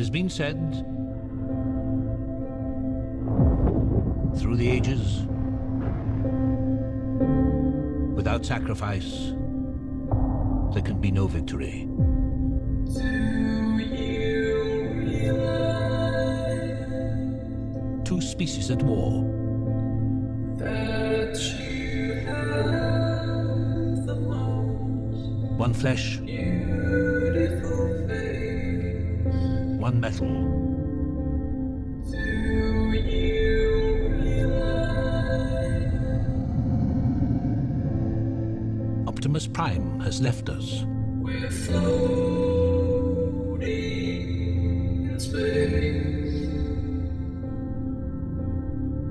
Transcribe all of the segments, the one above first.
has been said through the ages, without sacrifice, there can be no victory. Two species at war. One flesh, one metal. Optimus Prime has left us. We're floating in space.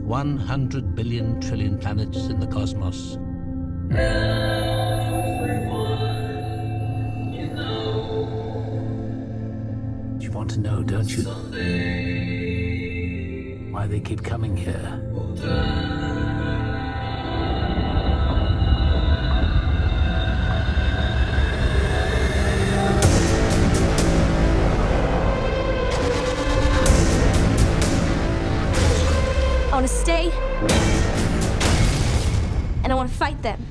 100 billion trillion planets in the cosmos. Want to know, don't you? Why they keep coming here. I want to stay. And I want to fight them.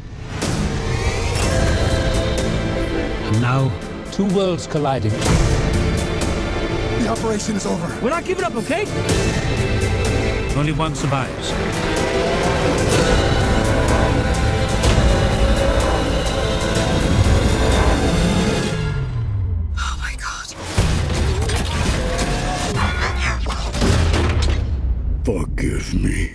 And now, two worlds colliding. The operation is over. We're not giving up, okay? Only one survives. Oh my God. Forgive me.